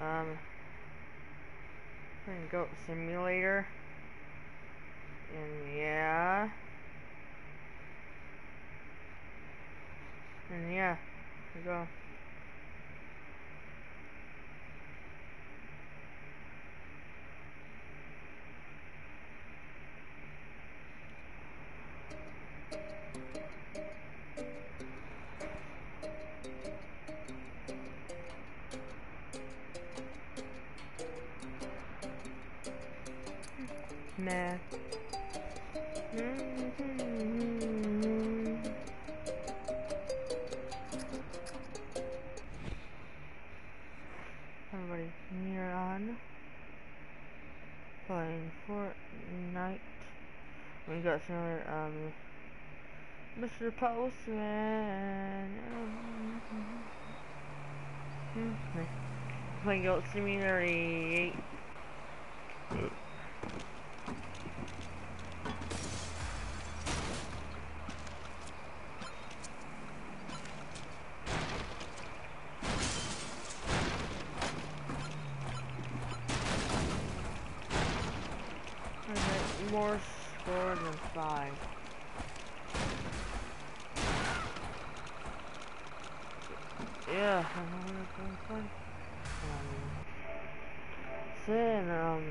Um, playing Goat Simulator. And yeah. And yeah, we go. Nah. Everybody, here on playing Fortnite. We got some um, Mr. Postman. Playing Goat Simulator 8. I got more score than five. Yeah, I'm having fun. Um, saying, um,